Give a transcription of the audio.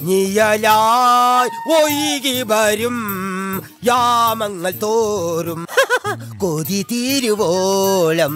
നിയലായി ഒഴുകി വരും യാമങ്ങൾ തോറും കൊതി തീരുവോളം